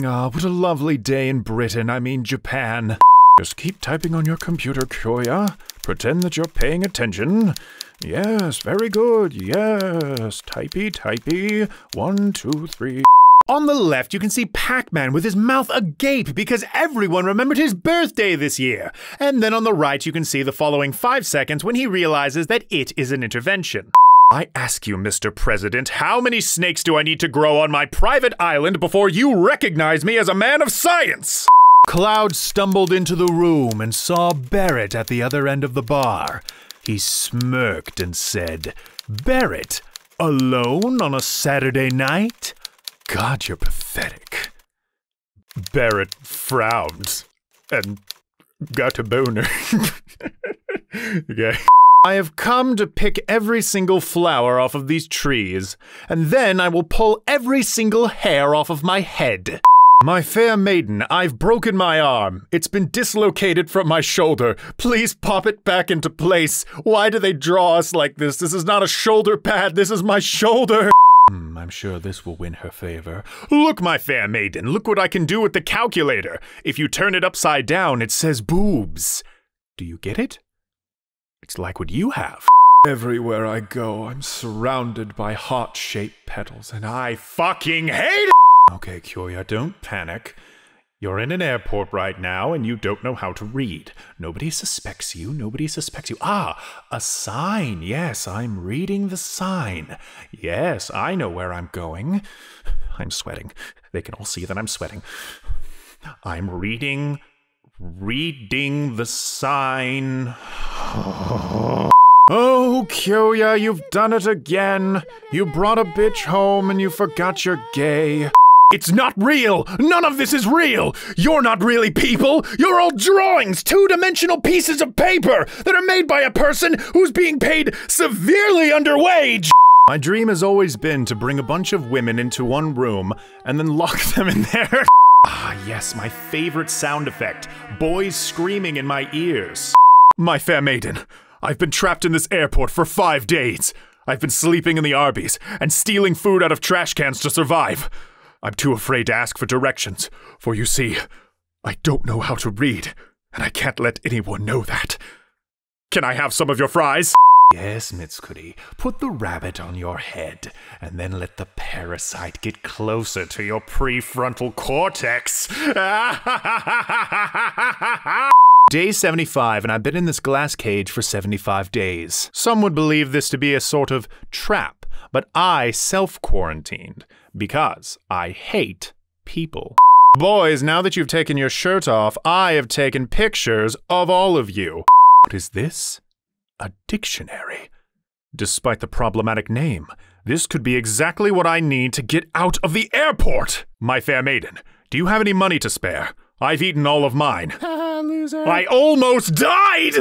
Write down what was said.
Ah, what a lovely day in Britain, I mean Japan. Just keep typing on your computer, Kyoya. Pretend that you're paying attention. Yes, very good. Yes. Typey, typey. One, two, three. On the left, you can see Pac Man with his mouth agape because everyone remembered his birthday this year. And then on the right, you can see the following five seconds when he realizes that it is an intervention. I ask you, Mr. President, how many snakes do I need to grow on my private island before you recognize me as a man of science? Cloud stumbled into the room and saw Barret at the other end of the bar. He smirked and said, Barret, alone on a Saturday night? God, you're pathetic. Barret frowned and got a boner. okay. I have come to pick every single flower off of these trees, and then I will pull every single hair off of my head. My fair maiden, I've broken my arm. It's been dislocated from my shoulder. Please pop it back into place. Why do they draw us like this? This is not a shoulder pad, this is my shoulder. Hmm, I'm sure this will win her favor. Look, my fair maiden, look what I can do with the calculator. If you turn it upside down, it says boobs. Do you get it? It's like what you have. Everywhere I go, I'm surrounded by heart shaped petals, and I fucking hate it! Okay, Kyoya, don't panic. You're in an airport right now and you don't know how to read. Nobody suspects you. Nobody suspects you. Ah, a sign. Yes, I'm reading the sign. Yes, I know where I'm going. I'm sweating. They can all see that I'm sweating. I'm reading, reading the sign. Oh, Kyoya, you've done it again. You brought a bitch home and you forgot you're gay. It's not real! None of this is real! You're not really people! You're all drawings! Two dimensional pieces of paper that are made by a person who's being paid severely under wage! My dream has always been to bring a bunch of women into one room and then lock them in there. ah, yes, my favorite sound effect boys screaming in my ears. My fair maiden, I've been trapped in this airport for five days. I've been sleeping in the Arby's and stealing food out of trash cans to survive. I'm too afraid to ask for directions, for you see, I don't know how to read, and I can't let anyone know that. Can I have some of your fries? Yes, Mitsukuni. Put the rabbit on your head, and then let the parasite get closer to your prefrontal cortex. Day 75, and I've been in this glass cage for 75 days. Some would believe this to be a sort of trap, but I self quarantined because I hate people. Boys, now that you've taken your shirt off, I have taken pictures of all of you. What is this? A dictionary. Despite the problematic name, this could be exactly what I need to get out of the airport. My fair maiden, do you have any money to spare? I've eaten all of mine. Loser. I almost died!